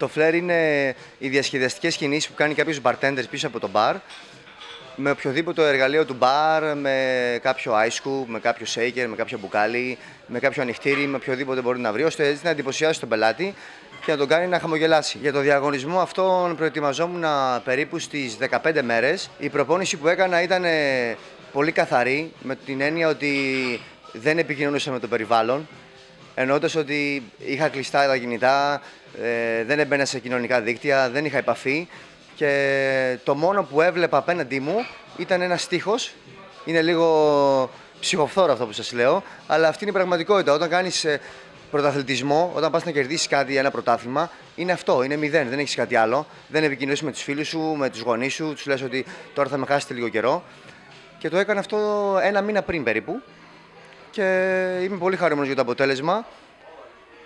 Το flair είναι οι διασκεδαστικέ κινήσεις που κάνει κάποιος bartender πίσω από το bar με οποιοδήποτε εργαλείο του μπαρ, με κάποιο ice scoop, με κάποιο shaker, με κάποιο μπουκάλι, με κάποιο ανοιχτήρι, με οποιοδήποτε μπορεί να βρει, ώστε έτσι να εντυπωσιάσει τον πελάτη και να τον κάνει να χαμογελάσει. Για το διαγωνισμό αυτό προετοιμαζόμουν περίπου στις 15 μέρες. Η προπόνηση που έκανα ήταν πολύ καθαρή, με την έννοια ότι δεν επικοινωνούσα με το περιβάλλον, εννοώντας ότι είχα κλειστά τα κινητά, ε, δεν έμπαινα σε κοινωνικά δίκτυα, δεν είχα επαφή και το μόνο που έβλεπα απέναντί μου ήταν ένας στίχος. Είναι λίγο ψυχοφθόρο αυτό που σας λέω, αλλά αυτή είναι η πραγματικότητα. Όταν κάνεις ε, πρωταθλητισμό, όταν πας να κερδίσεις κάτι, ένα πρωτάθλημα, είναι αυτό, είναι μηδέν, δεν έχεις κάτι άλλο. Δεν επικοινωνείς με τους φίλους σου, με τους γονείς σου, τους λες ότι τώρα θα με χάσετε λίγο καιρό. Και το έκανα αυτό ένα μήνα πριν περίπου. Και είμαι πολύ χαρούμενος για το αποτέλεσμα.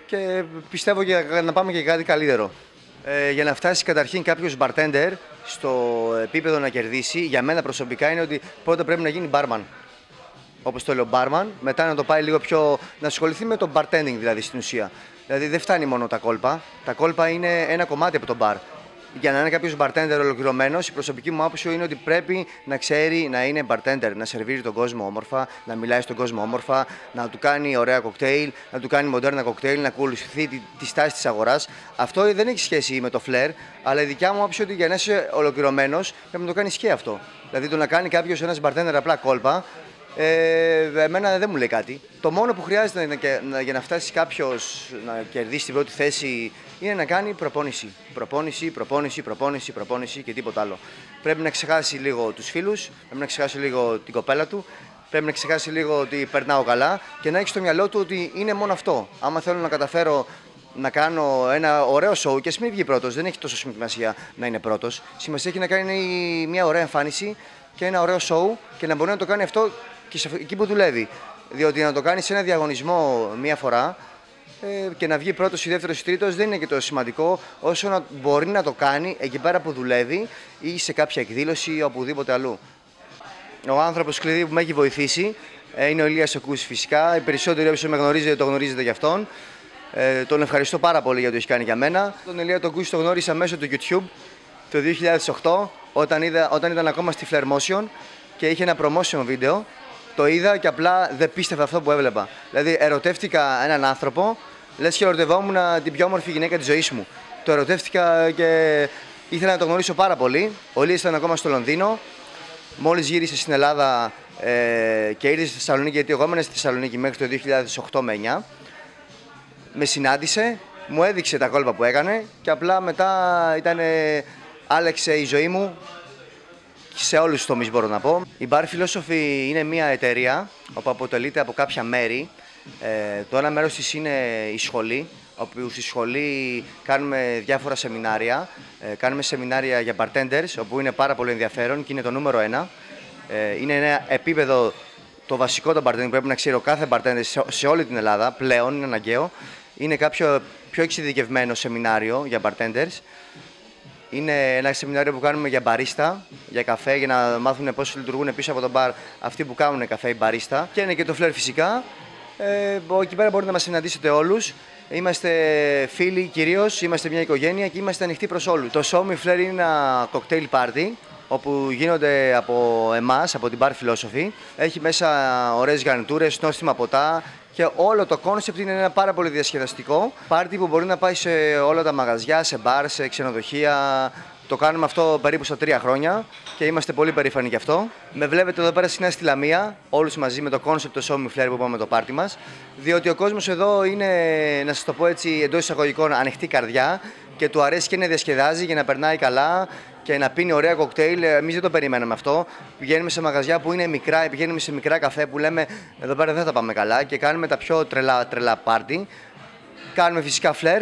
Και πιστεύω και να πάμε και κάτι καλύτερο. Ε, για να φτάσει καταρχήν κάποιος bartender στο επίπεδο να κερδίσει, για μένα προσωπικά είναι ότι πρώτα πρέπει να γίνει barman. Όπως το λέω barman, μετά να το πάει λίγο πιο. να ασχοληθεί με το bartending δηλαδή στην ουσία. Δηλαδή δεν φτάνει μόνο τα κόλπα. Τα κόλπα είναι ένα κομμάτι από το bar για να είναι κάποιος bartender ολοκληρωμένος, η προσωπική μου άποψη είναι ότι πρέπει να ξέρει να είναι bartender, να σερβίρει τον κόσμο όμορφα, να μιλάει στον κόσμο όμορφα, να του κάνει ωραία κοκτέιλ, να του κάνει μοντέρνα κοκτέιλ, να ακολουθεί τη, τη στάση της αγοράς. Αυτό δεν έχει σχέση με το φλερ, αλλά η δικιά μου άποψη είναι ότι για να είσαι ολοκληρωμένος πρέπει να το κάνεις και αυτό. Δηλαδή το να κάνει κάποιος ένας bartender απλά κόλπα, ε, εμένα δεν μου λέει κάτι. Το μόνο που χρειάζεται για να φτάσει κάποιος να κερδίσει την πρώτη θέση είναι να κάνει προπόνηση. Προπόνηση, προπόνηση, προπόνηση, προπόνηση και τίποτα άλλο. Πρέπει να ξεχάσει λίγο τους φίλους, πρέπει να ξεχάσει λίγο την κοπέλα του, πρέπει να ξεχάσει λίγο ότι περνάω καλά και να έχει στο μυαλό του ότι είναι μόνο αυτό. Άμα θέλω να καταφέρω να κάνω ένα ωραίο show και ας μην βγει πρώτος, δεν έχει τόσο σημασία να είναι πρώτος. Σημασία έχει να κάνει μια ωραία εμφάνιση και ένα ωραίο show και να μπορεί να το κάνει αυτό και εκεί που δουλεύει. Διότι να το κάνεις σε ένα διαγωνισμό μία φορά ε, και να βγει πρώτος ή δεύτερος ή τρίτος δεν είναι και το σημαντικό όσο να μπορεί να το κάνει εκεί πέρα που δουλεύει ή σε κάποια εκδήλωση ή οπουδήποτε αλλού. Ο άνθρωπος κλειδί που με έχει βοηθήσει ε, είναι ο Ηλίας Οκούς φυσικά. Οι περισσότεροι όσοι με γνωρίζετε το γνωρίζετε γι' αυτόν. Ε, τον ευχαριστώ πάρα πολύ για το έχεις κάνει για μένα. Τον Ηλία τον Κούση το γνώρισα μέσω του YouTube το 2008 όταν, είδα, όταν ήταν ακόμα στη Flare Motion και είχε ένα promotion βίντεο το είδα και απλά δεν πίστευα αυτό που έβλεπα. Δηλαδή, ερωτεύτηκα έναν άνθρωπο, λες και ερωτευόμουν την πιο όμορφη γυναίκα της ζωής μου. Το ερωτεύτηκα και ήθελα να το γνωρίσω πάρα πολύ. Ο Λί ήταν ακόμα στο Λονδίνο. Μόλις γύρισε στην Ελλάδα ε, και ήρθε στη Θεσσαλονίκη, γιατί εγώ έμενα στη Θεσσαλονίκη μέχρι το 2008 με 9. Με συνάντησε, μου έδειξε τα κόλπα που έκανε και απλά μετά ήταν, άλεξε η ζωή μου σε όλους τους τομείς μπορώ να πω. Η Bar Philosophy είναι μια εταιρεία που αποτελείται από κάποια μέρη. Ε, το ένα μέρος της είναι η σχολή, όπου στη σχολή κάνουμε διάφορα σεμινάρια. Ε, κάνουμε σεμινάρια για bartenders, όπου είναι πάρα πολύ ενδιαφέρον και είναι το νούμερο ένα. Ε, είναι ένα επίπεδο, το βασικό των bartenders που πρέπει να ξέρει ο κάθε bartender σε, σε όλη την Ελλάδα, πλέον είναι αναγκαίο. Είναι κάποιο πιο εξειδικευμένο σεμινάριο για bartenders. Είναι ένα σεμινάριο που κάνουμε για μπαρίστα, για καφέ, για να μάθουν πώς λειτουργούν πίσω από τον μπαρ αυτοί που κάνουν καφέ, οι μπαρίστα. Και είναι και το φλερ φυσικά. Ε, εκεί πέρα μπορείτε να μας συναντήσετε όλους. Είμαστε φίλοι κυρίως, είμαστε μια οικογένεια και είμαστε ανοιχτοί προς όλους. Το Show Me Flair είναι ένα cocktail party όπου γίνονται από εμάς, από την Bar Philosophy. Έχει μέσα ωραίες γαρνιτούρες, νόστιμα ποτά, και όλο το concept είναι ένα πάρα πολύ διασκεδαστικό πάρτι που μπορεί να πάει σε όλα τα μαγαζιά, σε μπαρ, σε ξενοδοχεία. Το κάνουμε αυτό περίπου στα τρία χρόνια και είμαστε πολύ περήφανοι γι' αυτό. Με βλέπετε εδώ πέρα συχνά στη Λαμία, όλους μαζί με το concept το Show Me Flair που πάμε το πάρτι μας. Διότι ο κόσμος εδώ είναι, να σας το πω έτσι εντός εισαγωγικών, ανοιχτή καρδιά και του αρέσει και να διασκεδάζει για να περνάει καλά και να πίνει ωραία κοκτέιλ. Εμείς δεν το περιμέναμε αυτό. Πηγαίνουμε σε μαγαζιά που είναι μικρά, πηγαίνουμε σε μικρά καφέ που λέμε εδώ πέρα δεν θα πάμε καλά και κάνουμε τα πιο τρελά, τρελά πάρτι. Κάνουμε φυσικά φλερ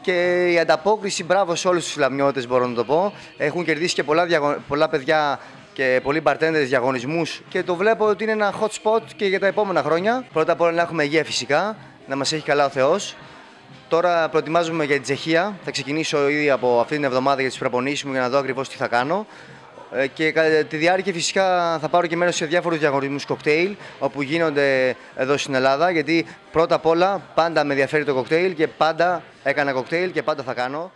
και η ανταπόκριση μπράβο σε όλους τους Λαμιώτε, μπορώ να το πω. Έχουν κερδίσει και πολλά, πολλά παιδιά και πολλοί bartenders διαγωνισμούς και το βλέπω ότι είναι ένα hot spot και για τα επόμενα χρόνια. Πρώτα απ' όλα να έχουμε υγεία φυσικά, να μας έχει καλά ο Θεός. Τώρα προετοιμάζομαι για την Τσεχία. Θα ξεκινήσω ήδη από αυτή την εβδομάδα για τις προπονήσεις μου για να δω ακριβώς τι θα κάνω. Ε, και κατά τη διάρκεια φυσικά θα πάρω και μέρος σε διάφορους διαγωνισμούς κοκτέιλ όπου γίνονται εδώ στην Ελλάδα. Γιατί πρώτα απ' όλα πάντα με ενδιαφέρει το κοκτέιλ και πάντα έκανα κοκτέιλ και πάντα θα κάνω.